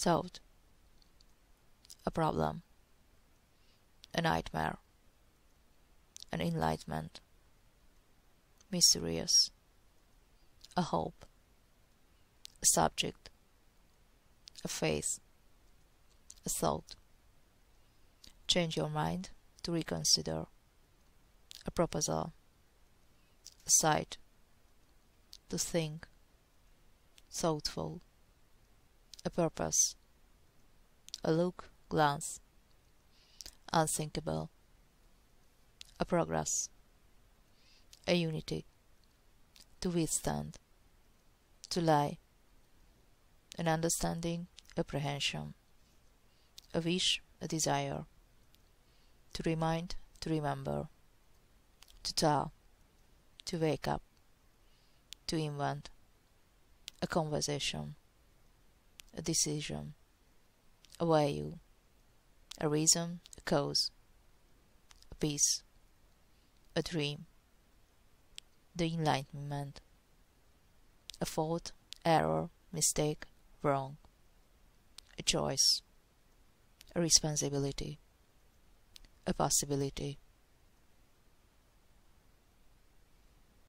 solved, a problem, a nightmare, an enlightenment, mysterious, a hope, a subject, a faith, a thought. Change your mind to reconsider, a proposal, a sight, to think, thoughtful, a purpose, a look, glance, unthinkable, a progress, a unity, to withstand, to lie, an understanding, apprehension, a wish, a desire, to remind, to remember, to tell, to wake up, to invent, a conversation, a decision, a value, a reason, a cause, a peace, a dream, the enlightenment, a fault, error, mistake, wrong, a choice, a responsibility, a possibility.